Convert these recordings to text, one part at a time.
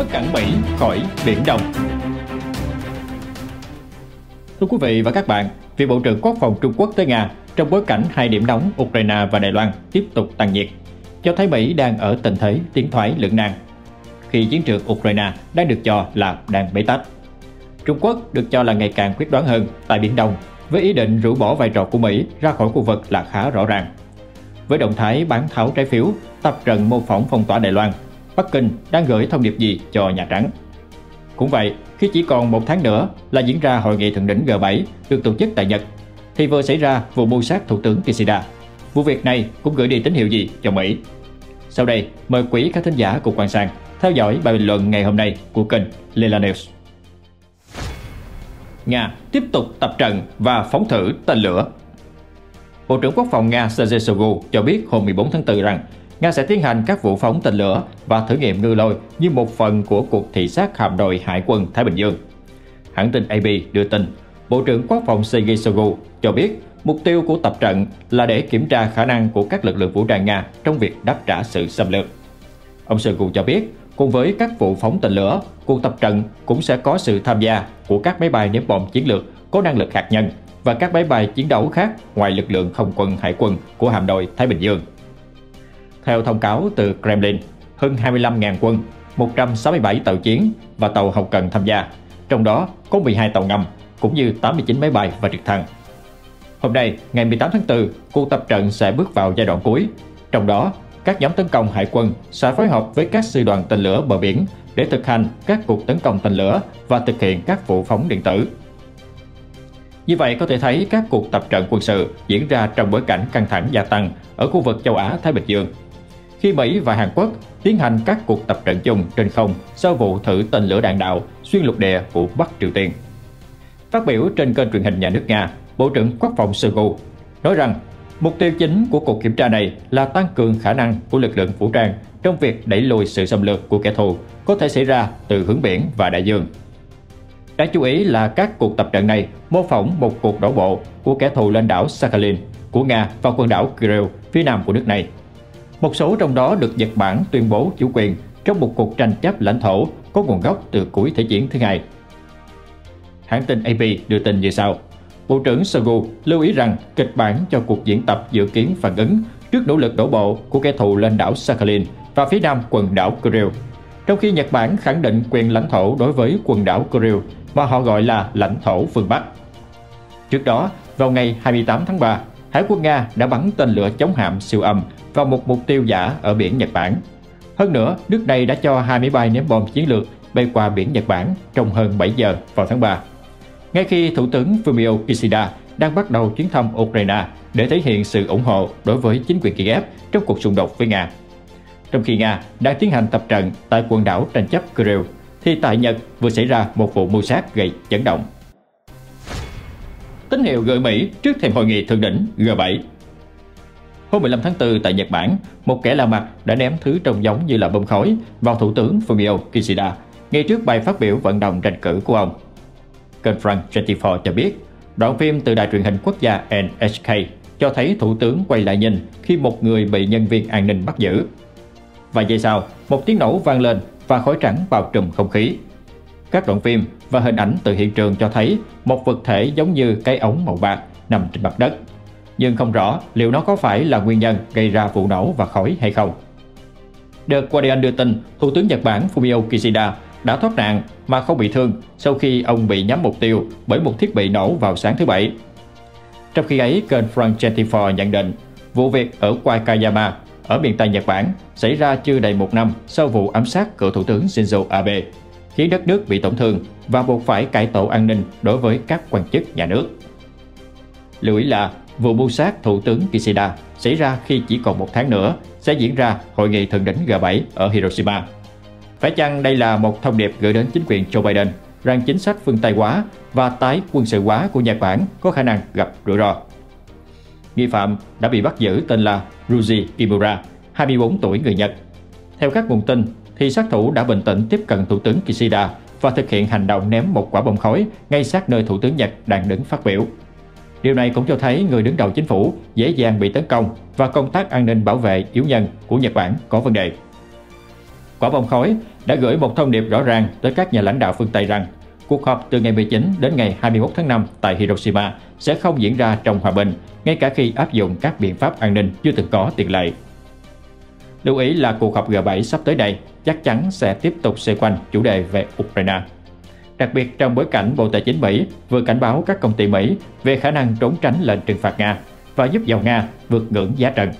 bất cảng Mỹ khỏi Biển Đông. Thưa quý vị và các bạn, vị Bộ trưởng Quốc phòng Trung Quốc tới Nga trong bối cảnh hai điểm nóng Ukraine và Đài Loan tiếp tục tăng nhiệt, cho thấy Mỹ đang ở tình thế tiến thoái lưỡng nan. Khi chiến trường Ukraine đang được cho là đang bế tắc. Trung Quốc được cho là ngày càng quyết đoán hơn tại Biển Đông với ý định rũ bỏ vai trò của Mỹ ra khỏi khu vực là khá rõ ràng. Với động thái bán tháo trái phiếu, tập trận mô phỏng phong tỏa Đài Loan, Bắc Kinh đang gửi thông điệp gì cho Nhà Trắng? Cũng vậy, khi chỉ còn một tháng nữa là diễn ra hội nghị thượng đỉnh G7 được tổ chức tại Nhật, thì vừa xảy ra vụ mưu sát Thủ tướng Kishida. Vụ việc này cũng gửi đi tín hiệu gì cho Mỹ? Sau đây, mời quý khán thính giả cùng quan sang theo dõi bài bình luận ngày hôm nay của kênh Lela News. Nga tiếp tục tập trận và phóng thử tên lửa. Bộ trưởng Quốc phòng Nga Sergei Shoigu cho biết hôm 14 tháng 4 rằng Nga sẽ tiến hành các vụ phóng tên lửa và thử nghiệm ngư lôi như một phần của cuộc thị sát hạm đội Hải quân Thái Bình Dương. Hãng tin AP đưa tin, Bộ trưởng Quốc phòng Sergei Shoigu cho biết mục tiêu của tập trận là để kiểm tra khả năng của các lực lượng vũ trang Nga trong việc đáp trả sự xâm lược. Ông Shoigu cho biết, cùng với các vụ phóng tên lửa, cuộc tập trận cũng sẽ có sự tham gia của các máy bay ném bom chiến lược có năng lực hạt nhân và các máy bay chiến đấu khác ngoài lực lượng không quân hải quân của hạm đội Thái Bình Dương. Theo thông cáo từ Kremlin, hơn 25.000 quân, 167 tàu chiến và tàu hậu cần tham gia, trong đó có 12 tàu ngầm cũng như 89 máy bay và trực thăng. Hôm nay, ngày 18 tháng 4, cuộc tập trận sẽ bước vào giai đoạn cuối. Trong đó, các nhóm tấn công hải quân sẽ phối hợp với các sư đoàn tên lửa bờ biển để thực hành các cuộc tấn công tên lửa và thực hiện các vụ phóng điện tử. Như vậy có thể thấy các cuộc tập trận quân sự diễn ra trong bối cảnh căng thẳng gia tăng ở khu vực châu Á-Thái Bình Dương. Khi Mỹ và Hàn Quốc tiến hành các cuộc tập trận chung trên không sau vụ thử tên lửa đạn đạo xuyên lục địa của Bắc Triều Tiên. Phát biểu trên kênh truyền hình nhà nước Nga, Bộ trưởng Quốc phòng Shoigu nói rằng mục tiêu chính của cuộc kiểm tra này là tăng cường khả năng của lực lượng vũ trang trong việc đẩy lùi sự xâm lược của kẻ thù có thể xảy ra từ hướng biển và đại dương. Đáng chú ý là các cuộc tập trận này mô phỏng một cuộc đổ bộ của kẻ thù lên đảo Sakhalin của Nga vào quần đảo Kuril phía nam của nước này. Một số trong đó được Nhật Bản tuyên bố chủ quyền trong một cuộc tranh chấp lãnh thổ có nguồn gốc từ cuối Thế chiến thứ hai. Hãng tin AP đưa tin như sau. Bộ trưởng Shoigu lưu ý rằng kịch bản cho cuộc diễn tập dự kiến phản ứng trước nỗ lực đổ bộ của kẻ thù lên đảo Sakhalin và phía nam quần đảo Kuril. Trong khi Nhật Bản khẳng định quyền lãnh thổ đối với quần đảo Kuril mà họ gọi là lãnh thổ phương Bắc. Trước đó, vào ngày 28 tháng 3, Hải quân Nga đã bắn tên lửa chống hạm siêu âm vào một mục tiêu giả ở biển Nhật Bản. Hơn nữa, nước này đã cho hai máy bay ném bom chiến lược bay qua biển Nhật Bản trong hơn 7 giờ vào tháng 3. Ngay khi Thủ tướng Fumio Kishida đang bắt đầu chuyến thăm Ukraine để thể hiện sự ủng hộ đối với chính quyền Kiev trong cuộc xung đột với Nga. Trong khi Nga đang tiến hành tập trận tại quần đảo tranh chấp Kuril, thì tại Nhật vừa xảy ra một vụ mưu sát gây chấn động. Tín hiệu gửi Mỹ trước thềm hội nghị thượng đỉnh G7 Hôm 15 tháng 4 tại Nhật Bản, một kẻ lạ mặt đã ném thứ trông giống như là bông khói vào Thủ tướng Fumio Kishida ngay trước bài phát biểu vận động tranh cử của ông. Kênh Frank 24 cho biết, đoạn phim từ đài truyền hình quốc gia NHK cho thấy Thủ tướng quay lại nhìn khi một người bị nhân viên an ninh bắt giữ. Vài giây sau, một tiếng nổ vang lên và khói trắng bao trùm không khí. Các đoạn phim và hình ảnh từ hiện trường cho thấy một vật thể giống như cái ống màu bạc nằm trên mặt đất. Nhưng không rõ liệu nó có phải là nguyên nhân gây ra vụ nổ và khói hay không. The Guardian đưa tin Thủ tướng Nhật Bản Fumio Kishida đã thoát nạn mà không bị thương sau khi ông bị nhắm mục tiêu bởi một thiết bị nổ vào sáng thứ Bảy. Trong khi ấy, kênh Frank 24 nhận định vụ việc ở Wakayama ở miền Tây Nhật Bản xảy ra chưa đầy một năm sau vụ ám sát cựu Thủ tướng Shinzo Abe, khiến đất nước bị tổn thương và buộc phải cải tổ an ninh đối với các quan chức nhà nước. Lưu ý là vụ mưu sát Thủ tướng Kishida xảy ra khi chỉ còn một tháng nữa sẽ diễn ra hội nghị thượng đỉnh G7 ở Hiroshima. Phải chăng đây là một thông điệp gửi đến chính quyền Joe Biden rằng chính sách phương Tây hóa và tái quân sự hóa của Nhật Bản có khả năng gặp rủi ro? Nghi phạm đã bị bắt giữ tên là Ruji Kimura, 24 tuổi người Nhật. Theo các nguồn tin, thì sát thủ đã bình tĩnh tiếp cận Thủ tướng Kishida và thực hiện hành động ném một quả bom khói ngay sát nơi Thủ tướng Nhật đang đứng phát biểu. Điều này cũng cho thấy người đứng đầu chính phủ dễ dàng bị tấn công và công tác an ninh bảo vệ yếu nhân của Nhật Bản có vấn đề. quả bom khói đã gửi một thông điệp rõ ràng tới các nhà lãnh đạo phương Tây rằng cuộc họp từ ngày 19 đến ngày 21 tháng 5 tại Hiroshima sẽ không diễn ra trong hòa bình, ngay cả khi áp dụng các biện pháp an ninh chưa từng có tiền lệ. Lưu ý là cuộc họp G7 sắp tới đây chắc chắn sẽ tiếp tục xoay quanh chủ đề về Ukraine. Đặc biệt trong bối cảnh Bộ Tài chính Mỹ vừa cảnh báo các công ty Mỹ về khả năng trốn tránh lệnh trừng phạt Nga và giúp dầu Nga vượt ngưỡng giá trần.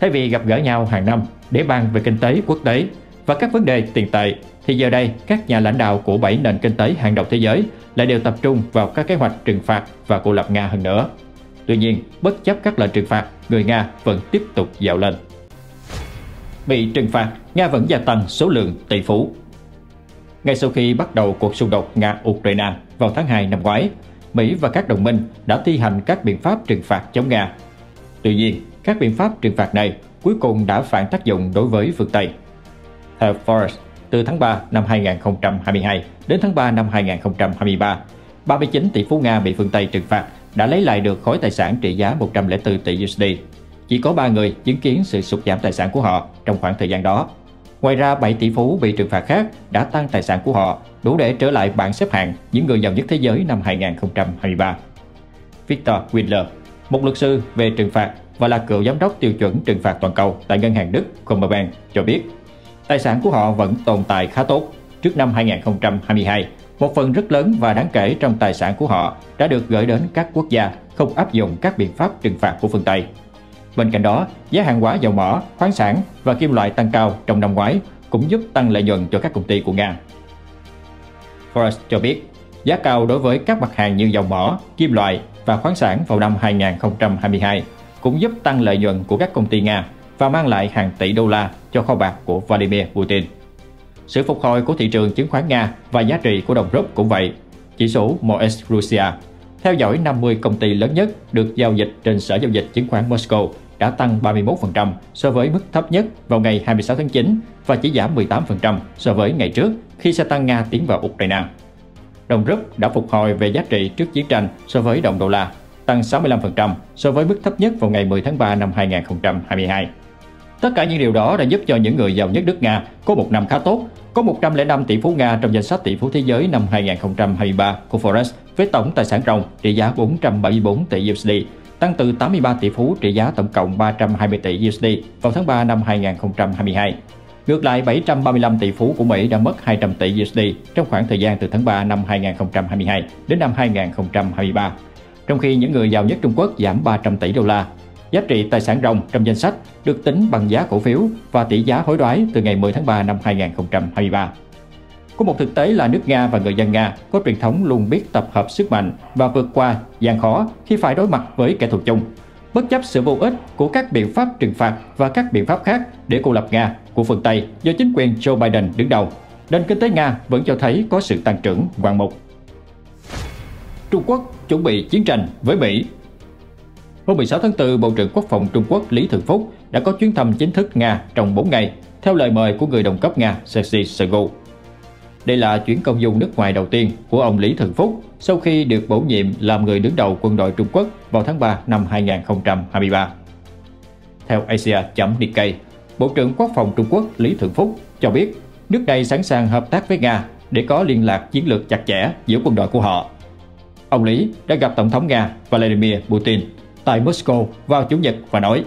Thay vì gặp gỡ nhau hàng năm để bàn về kinh tế quốc tế và các vấn đề tiền tệ, thì giờ đây các nhà lãnh đạo của bảy nền kinh tế hàng đầu thế giới lại đều tập trung vào các kế hoạch trừng phạt và cô lập Nga hơn nữa. Tuy nhiên, bất chấp các lệnh trừng phạt, người Nga vẫn tiếp tục dạo lên. Bị trừng phạt, Nga vẫn gia tăng số lượng tỷ phú. Ngay sau khi bắt đầu cuộc xung đột Nga-Ukraine vào tháng 2 năm ngoái, Mỹ và các đồng minh đã thi hành các biện pháp trừng phạt chống Nga. Tuy nhiên, các biện pháp trừng phạt này cuối cùng đã phản tác dụng đối với phương Tây. Theo Forbes, từ tháng 3 năm 2022 đến tháng 3 năm 2023, 39 tỷ phú Nga bị phương Tây trừng phạt đã lấy lại được khối tài sản trị giá 104 tỷ USD. Chỉ có 3 người chứng kiến sự sụt giảm tài sản của họ trong khoảng thời gian đó. Ngoài ra, 7 tỷ phú bị trừng phạt khác đã tăng tài sản của họ đủ để trở lại bảng xếp hạng những người giàu nhất thế giới năm 2023. Victor Windler, một luật sư về trừng phạt và là cựu giám đốc tiêu chuẩn trừng phạt toàn cầu tại ngân hàng Đức Commerzbank cho biết tài sản của họ vẫn tồn tại khá tốt. Trước năm 2022, một phần rất lớn và đáng kể trong tài sản của họ đã được gửi đến các quốc gia không áp dụng các biện pháp trừng phạt của phương Tây. Bên cạnh đó, giá hàng hóa dầu mỏ, khoáng sản và kim loại tăng cao trong năm ngoái cũng giúp tăng lợi nhuận cho các công ty của Nga. Forrest cho biết, giá cao đối với các mặt hàng như dầu mỏ, kim loại và khoáng sản vào năm 2022 cũng giúp tăng lợi nhuận của các công ty Nga và mang lại hàng tỷ đô la cho kho bạc của Vladimir Putin. Sự phục hồi của thị trường chứng khoán Nga và giá trị của đồng rúp cũng vậy. Chỉ số moes Russia theo dõi 50 công ty lớn nhất được giao dịch trên Sở Giao dịch Chứng khoán Moscow đã tăng 31% so với mức thấp nhất vào ngày 26 tháng 9 và chỉ giảm 18% so với ngày trước khi xe tăng Nga tiến vào Ukraine. Đồng rúp đã phục hồi về giá trị trước chiến tranh so với đồng đô la, tăng 65% so với mức thấp nhất vào ngày 10 tháng 3 năm 2022. Tất cả những điều đó đã giúp cho những người giàu nhất nước Nga có một năm khá tốt. Có 105 tỷ phú Nga trong danh sách tỷ phú thế giới năm 2023 của Forbes với tổng tài sản ròng trị giá 474 tỷ USD, tăng từ 83 tỷ phú trị giá tổng cộng 320 tỷ USD vào tháng 3 năm 2022. Ngược lại, 735 tỷ phú của Mỹ đã mất 200 tỷ USD trong khoảng thời gian từ tháng 3 năm 2022 đến năm 2023. Trong khi những người giàu nhất Trung Quốc giảm 300 tỷ đô la, giá trị tài sản ròng trong danh sách được tính bằng giá cổ phiếu và tỷ giá hối đoái từ ngày 10 tháng 3 năm 2023. Có một thực tế là nước Nga và người dân Nga có truyền thống luôn biết tập hợp sức mạnh và vượt qua gian khó khi phải đối mặt với kẻ thù chung. Bất chấp sự vô ích của các biện pháp trừng phạt và các biện pháp khác để cô lập Nga của phương Tây do chính quyền Joe Biden đứng đầu, nền kinh tế Nga vẫn cho thấy có sự tăng trưởng ngoạn mục. Trung Quốc chuẩn bị chiến tranh với Mỹ Hôm 16 tháng 4, Bộ trưởng Quốc phòng Trung Quốc Lý Thường Phúc đã có chuyến thăm chính thức Nga trong 4 ngày, theo lời mời của người đồng cấp Nga Sergei Shoigu. Đây là chuyến công du nước ngoài đầu tiên của ông Lý Thường Phúc sau khi được bổ nhiệm làm người đứng đầu quân đội Trung Quốc vào tháng 3 năm 2023. Theo Asia.Nikkei, Bộ trưởng Quốc phòng Trung Quốc Lý Thường Phúc cho biết nước này sẵn sàng hợp tác với Nga để có liên lạc chiến lược chặt chẽ giữa quân đội của họ. Ông Lý đã gặp Tổng thống Nga Vladimir Putin tại Moscow vào Chủ nhật và nói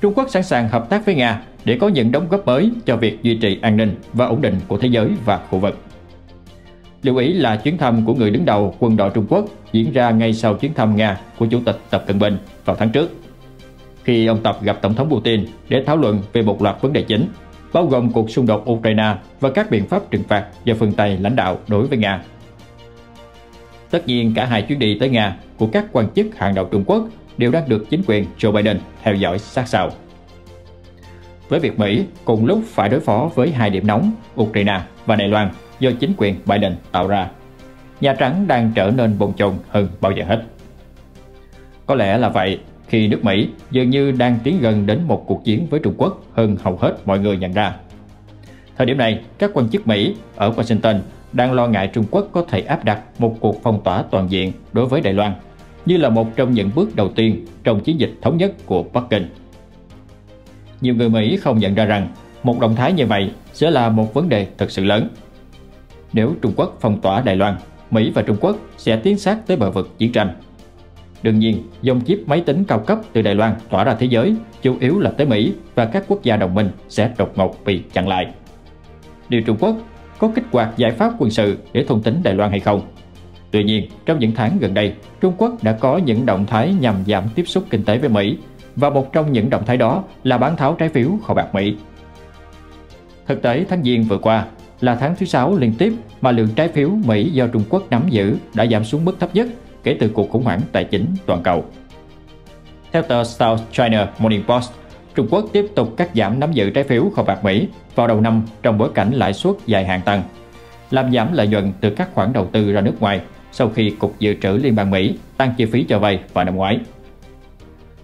Trung Quốc sẵn sàng hợp tác với Nga để có những đóng góp mới cho việc duy trì an ninh và ổn định của thế giới và khu vực. Lưu ý là chuyến thăm của người đứng đầu quân đội Trung Quốc diễn ra ngay sau chuyến thăm Nga của Chủ tịch Tập Cận Bình vào tháng trước. Khi ông Tập gặp Tổng thống Putin để thảo luận về một loạt vấn đề chính, bao gồm cuộc xung đột Ukraine và các biện pháp trừng phạt do phương Tây lãnh đạo đối với Nga. Tất nhiên cả hai chuyến đi tới Nga của các quan chức hàng đầu Trung Quốc đều đang được chính quyền Joe Biden theo dõi sát sao. Với việc Mỹ cùng lúc phải đối phó với hai điểm nóng Ukraine và Đài Loan do chính quyền Biden tạo ra, Nhà Trắng đang trở nên bồn chồn hơn bao giờ hết. Có lẽ là vậy khi nước Mỹ dường như đang tiến gần đến một cuộc chiến với Trung Quốc hơn hầu hết mọi người nhận ra. Thời điểm này, các quan chức Mỹ ở Washington đang lo ngại Trung Quốc có thể áp đặt một cuộc phong tỏa toàn diện đối với Đài Loan như là một trong những bước đầu tiên trong chiến dịch thống nhất của Bắc Kinh. Nhiều người Mỹ không nhận ra rằng một động thái như vậy sẽ là một vấn đề thật sự lớn. Nếu Trung Quốc phong tỏa Đài Loan, Mỹ và Trung Quốc sẽ tiến sát tới bờ vực chiến tranh. Đương nhiên, dòng chip máy tính cao cấp từ Đài Loan tỏa ra thế giới, chủ yếu là tới Mỹ và các quốc gia đồng minh sẽ đột ngột bị chặn lại. Điều Trung Quốc có kích hoạt giải pháp quân sự để thôn tính Đài Loan hay không? Tuy nhiên, trong những tháng gần đây, Trung Quốc đã có những động thái nhằm giảm tiếp xúc kinh tế với Mỹ và một trong những động thái đó là bán tháo trái phiếu kho bạc Mỹ. Thực tế tháng Giêng vừa qua là tháng thứ sáu liên tiếp mà lượng trái phiếu Mỹ do Trung Quốc nắm giữ đã giảm xuống mức thấp nhất kể từ cuộc khủng hoảng tài chính toàn cầu. Theo tờ South China Morning Post, Trung Quốc tiếp tục cắt giảm nắm giữ trái phiếu kho bạc Mỹ vào đầu năm trong bối cảnh lãi suất dài hạn tăng, làm giảm lợi nhuận từ các khoản đầu tư ra nước ngoài sau khi Cục Dự trữ Liên bang Mỹ tăng chi phí cho vay vào năm ngoái.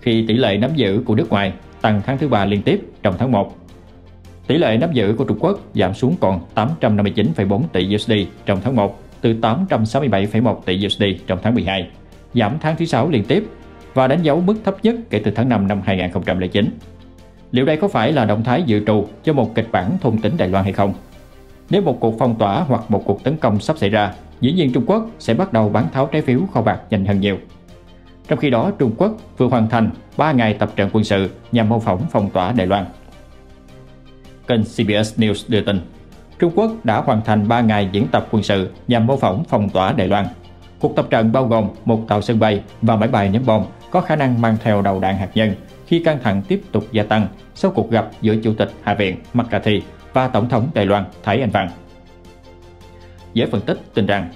Khi tỷ lệ nắm giữ của nước ngoài tăng tháng thứ ba liên tiếp trong tháng 1, tỷ lệ nắm giữ của Trung Quốc giảm xuống còn 859,4 tỷ USD trong tháng 1 từ 867,1 tỷ USD trong tháng 12, giảm tháng thứ 6 liên tiếp và đánh dấu mức thấp nhất kể từ tháng 5 năm 2009. Liệu đây có phải là động thái dự trù cho một kịch bản thôn tính Đài Loan hay không? Nếu một cuộc phong tỏa hoặc một cuộc tấn công sắp xảy ra, dĩ nhiên Trung Quốc sẽ bắt đầu bán tháo trái phiếu kho bạc nhanh hơn nhiều. Trong khi đó, Trung Quốc vừa hoàn thành 3 ngày tập trận quân sự nhằm mô phỏng phong tỏa Đài Loan. Kênh CBS News đưa tin, Trung Quốc đã hoàn thành 3 ngày diễn tập quân sự nhằm mô phỏng phong tỏa Đài Loan. Cuộc tập trận bao gồm một tàu sân bay và máy bay ném bom có khả năng mang theo đầu đạn hạt nhân khi căng thẳng tiếp tục gia tăng sau cuộc gặp giữa Chủ tịch Hạ viện McCarthy và Tổng thống Đài Loan Thái Anh Văn. Giới phân tích tin rằng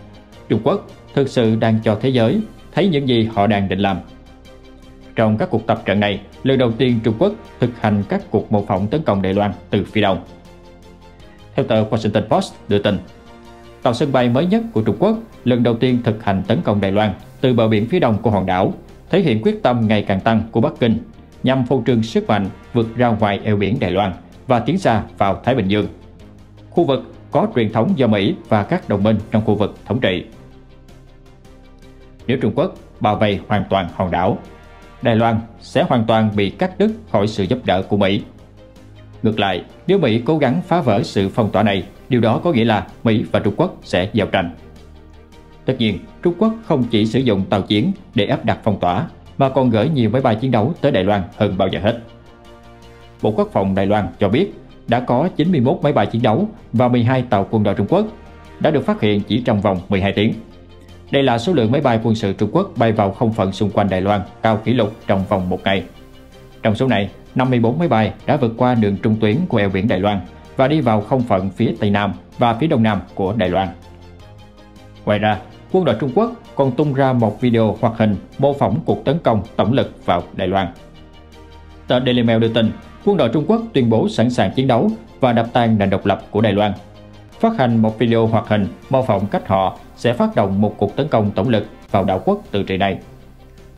Trung Quốc thực sự đang cho thế giới thấy những gì họ đang định làm. Trong các cuộc tập trận này, lần đầu tiên Trung Quốc thực hành các cuộc mô phỏng tấn công Đài Loan từ phía đông. Theo tờ Washington Post đưa tin, tàu sân bay mới nhất của Trung Quốc lần đầu tiên thực hành tấn công Đài Loan từ bờ biển phía đông của hòn đảo, thể hiện quyết tâm ngày càng tăng của Bắc Kinh nhằm phô trương sức mạnh vượt ra ngoài eo biển Đài Loan và tiến xa vào Thái Bình Dương. Khu vực có truyền thống do Mỹ và các đồng minh trong khu vực thống trị. Nếu Trung Quốc bao vây hoàn toàn hòn đảo, Đài Loan sẽ hoàn toàn bị cắt đứt khỏi sự giúp đỡ của Mỹ. Ngược lại, nếu Mỹ cố gắng phá vỡ sự phong tỏa này, điều đó có nghĩa là Mỹ và Trung Quốc sẽ giao tranh. Tất nhiên, Trung Quốc không chỉ sử dụng tàu chiến để áp đặt phong tỏa, mà còn gửi nhiều máy bay chiến đấu tới Đài Loan hơn bao giờ hết. Bộ Quốc phòng Đài Loan cho biết đã có 91 máy bay chiến đấu và 12 tàu quân đội Trung Quốc đã được phát hiện chỉ trong vòng 12 tiếng. Đây là số lượng máy bay quân sự Trung Quốc bay vào không phận xung quanh Đài Loan cao kỷ lục trong vòng một ngày. Trong số này, 54 máy bay đã vượt qua đường trung tuyến của eo biển Đài Loan và đi vào không phận phía Tây Nam và phía Đông Nam của Đài Loan. Ngoài ra, quân đội Trung Quốc còn tung ra một video hoạt hình mô phỏng cuộc tấn công tổng lực vào Đài Loan. Tờ Daily Mail đưa tin, quân đội Trung Quốc tuyên bố sẵn sàng chiến đấu và đập tan nền độc lập của Đài Loan. Phát hành một video hoạt hình mô phỏng cách họ sẽ phát động một cuộc tấn công tổng lực vào đảo quốc từ trị này.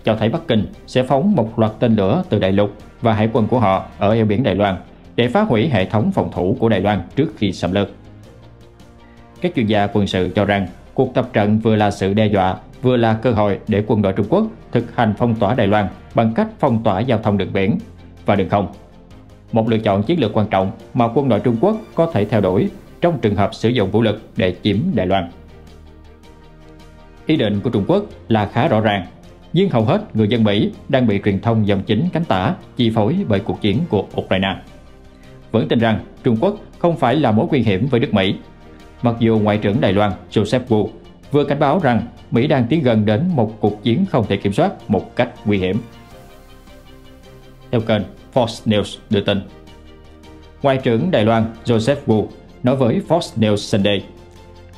Cho thấy Bắc Kinh sẽ phóng một loạt tên lửa từ đại lục và hải quân của họ ở eo biển Đài Loan để phá hủy hệ thống phòng thủ của Đài Loan trước khi xâm lược. Các chuyên gia quân sự cho rằng cuộc tập trận vừa là sự đe dọa, vừa là cơ hội để quân đội Trung Quốc thực hành phong tỏa Đài Loan bằng cách phong tỏa giao thông đường biển và đường không. Một lựa chọn chiến lược quan trọng mà quân đội Trung Quốc có thể theo đuổi trong trường hợp sử dụng vũ lực để chiếm Đài Loan. Ý định của Trung Quốc là khá rõ ràng, nhưng hầu hết người dân Mỹ đang bị truyền thông dòng chính cánh tả chi phối bởi cuộc chiến của Ukraine. Vẫn tin rằng Trung Quốc không phải là mối nguy hiểm với nước Mỹ mặc dù Ngoại trưởng Đài Loan Joseph Wu vừa cảnh báo rằng Mỹ đang tiến gần đến một cuộc chiến không thể kiểm soát một cách nguy hiểm. Theo kênh Fox News đưa tin, Ngoại trưởng Đài Loan Joseph Wu nói với Fox News Sunday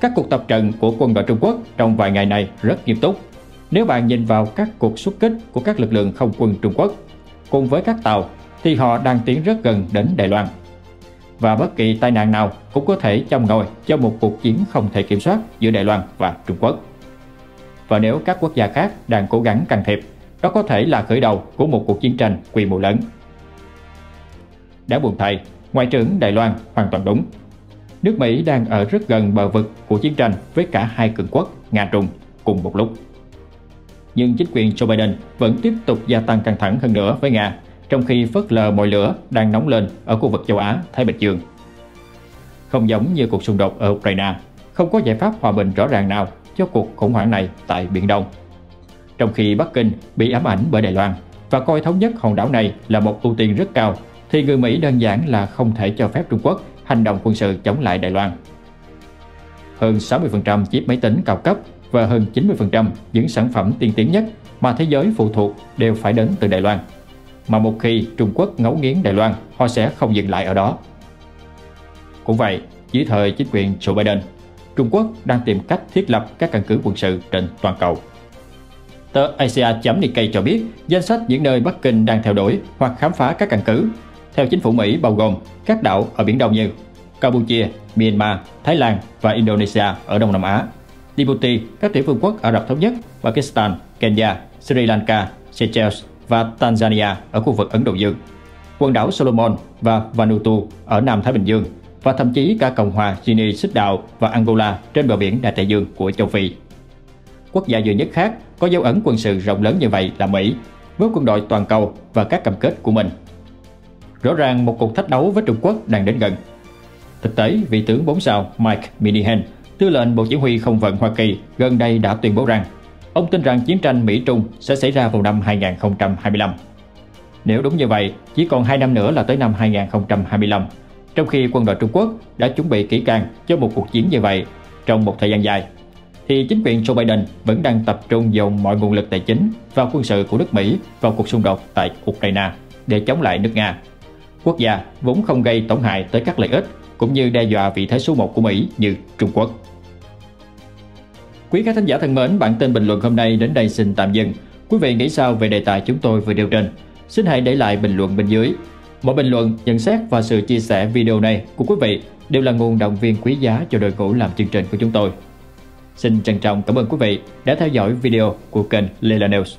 các cuộc tập trận của quân đội Trung Quốc trong vài ngày này rất nghiêm túc. Nếu bạn nhìn vào các cuộc xuất kích của các lực lượng không quân Trung Quốc cùng với các tàu thì họ đang tiến rất gần đến Đài Loan và bất kỳ tai nạn nào cũng có thể châm ngòi cho một cuộc chiến không thể kiểm soát giữa Đài Loan và Trung Quốc. Và nếu các quốc gia khác đang cố gắng can thiệp, đó có thể là khởi đầu của một cuộc chiến tranh quy mô lớn. Đã buồn thay, Ngoại trưởng Đài Loan hoàn toàn đúng. Nước Mỹ đang ở rất gần bờ vực của chiến tranh với cả hai cường quốc Nga-Trung cùng một lúc. Nhưng chính quyền Joe Biden vẫn tiếp tục gia tăng căng thẳng hơn nữa với Nga trong khi phớt lờ mọi lửa đang nóng lên ở khu vực châu Á, Thái Bình Dương. Không giống như cuộc xung đột ở Ukraine, không có giải pháp hòa bình rõ ràng nào cho cuộc khủng hoảng này tại Biển Đông. Trong khi Bắc Kinh bị ám ảnh bởi Đài Loan và coi thống nhất hòn đảo này là một ưu tiên rất cao, thì người Mỹ đơn giản là không thể cho phép Trung Quốc hành động quân sự chống lại Đài Loan. Hơn 60% chip máy tính cao cấp và hơn 90% những sản phẩm tiên tiến nhất mà thế giới phụ thuộc đều phải đến từ Đài Loan. Mà một khi Trung Quốc ngấu nghiến Đài Loan, họ sẽ không dừng lại ở đó. Cũng vậy, dưới thời chính quyền Joe Biden, Trung Quốc đang tìm cách thiết lập các căn cứ quân sự trên toàn cầu. Tờ Asia.Nikkei cho biết danh sách những nơi Bắc Kinh đang theo đuổi hoặc khám phá các căn cứ theo chính phủ Mỹ bao gồm các đảo ở Biển Đông như Campuchia, Myanmar, Thái Lan và Indonesia ở Đông Nam Á, Djibouti, các tiểu vương quốc Ả Rập Thống Nhất, Pakistan, Kenya, Sri Lanka, Seychelles và Tanzania ở khu vực Ấn Độ Dương, quần đảo Solomon và Vanuatu ở Nam Thái Bình Dương và thậm chí cả Cộng hòa Guinea Xích Đạo và Angola trên bờ biển Đại Tây Dương của châu Phi. Quốc gia duy nhất khác có dấu ấn quân sự rộng lớn như vậy là Mỹ, với quân đội toàn cầu và các cam kết của mình. Rõ ràng một cuộc thách đấu với Trung Quốc đang đến gần. Thực tế, vị tướng 4 sao Mike Minihan, tư lệnh Bộ Chỉ huy Không vận Hoa Kỳ gần đây đã tuyên bố rằng ông tin rằng chiến tranh Mỹ-Trung sẽ xảy ra vào năm 2025. Nếu đúng như vậy, chỉ còn 2 năm nữa là tới năm 2025, trong khi quân đội Trung Quốc đã chuẩn bị kỹ càng cho một cuộc chiến như vậy trong một thời gian dài thì chính quyền Joe Biden vẫn đang tập trung dồn mọi nguồn lực tài chính và quân sự của nước Mỹ vào cuộc xung đột tại Ukraine để chống lại nước Nga. Quốc gia vốn không gây tổn hại tới các lợi ích cũng như đe dọa vị thế số 1 của Mỹ như Trung Quốc. Quý khán thính giả thân mến, bản tin bình luận hôm nay đến đây xin tạm dừng. Quý vị nghĩ sao về đề tài chúng tôi vừa nêu trên? Xin hãy để lại bình luận bên dưới. Mọi bình luận, nhận xét và sự chia sẻ video này của quý vị đều là nguồn động viên quý giá cho đội ngũ làm chương trình của chúng tôi. Xin trân trọng cảm ơn quý vị đã theo dõi video của kênh lila News.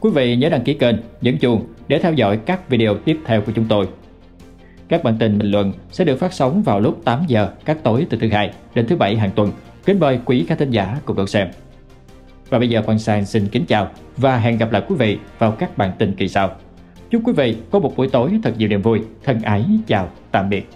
Quý vị nhớ đăng ký kênh, nhấn chuông để theo dõi các video tiếp theo của chúng tôi. Các bản tin bình luận sẽ được phát sóng vào lúc 8 giờ các tối từ thứ hai đến thứ bảy hàng tuần. Kính mời quý khán thính giả cùng đón xem. Và bây giờ Quang Sang xin kính chào và hẹn gặp lại quý vị vào các bản tin kỳ sau. Chúc quý vị có một buổi tối thật nhiều niềm vui. Thân ái, chào, tạm biệt.